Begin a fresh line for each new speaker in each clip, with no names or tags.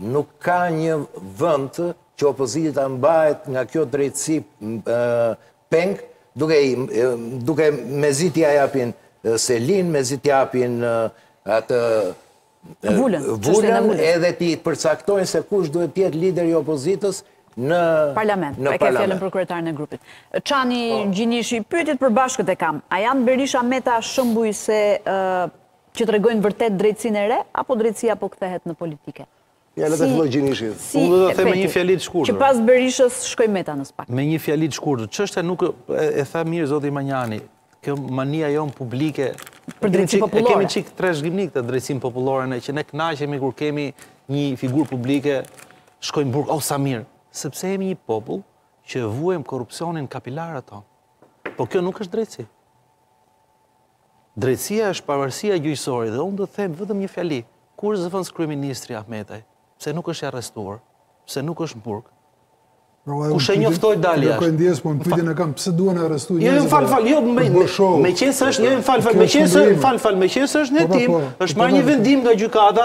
Nuk ka një vënd që opozita mbahet nga kjo drejtësi peng, duke i, duke mezi t'ia japin selinë, mezi të japin atë Vulën, çështjen e vulës. edhe t'i përcaktojnë se kush duhet të jetë lider i opozitës në
Parlament. Në parlament. E ke fjalën për kryetarin e grupit. Çani, Gjinishi, pyetje të përbashkët e kam. A janë Berisha-Meta shembuj se Që tregojnë vërtet drejtësinë e re apo drejtësia po kthehet në politike?
Ja le ta filloj Gjinishi.
Unë do ta them me një fjali të shkurtër.
Që pas Berishës shkoi Meta në spak.
Me një fjali të shkurtër. Çështja, siç e tha mirë zoti Manjani. Kjo mania jonë publike
për drejtësi
popullore. Kemi çik trashëgimi këtë drejtësinë popullore ne që ne kënaqemi kur kemi një figurë publike shkon në burg, oh sa mirë, sepse jemi një popull që vuajmë korrupsionin kapilar ato. Po kjo nuk është drejtësi. Drejtësia është pavarësia gjyqësore dhe unë do të them vetëm një fjali, ku është zëvendëskryeministri Ahmetaj, pse nuk është i arrestuar, pse nuk është në burg? Kush e njoftoi
të dalë jashtë? Nuk e ndjes, po unë pyetjen e kam, pse duan të arrestojnë
njerëzit? Jo, fal, fal, jo, meqenëse është, jo, fal, fal, meqenëse, fal, fal, meqenëse është në hetim, është marrë një vendim nga gjykata,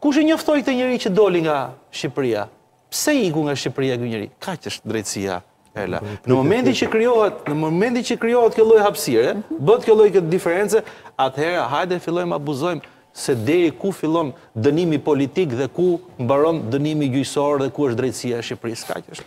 kush e njoftoi këtë njeri që doli nga Shqipëria? Pse iku nga Shqipëria ky njeri? Kaq është drejtësia Erla. Në momentin që krijohet, në momentin që krijohet kjo lloj hapësire, mhm. bëhet kjo lloj diference, atëherë hajde fillojmë abuzojmë se deri ku fillon dënimi politik dhe ku mbaron dënimi gjyqësor dhe ku është drejtësia e Shqipërisë. Kaq është.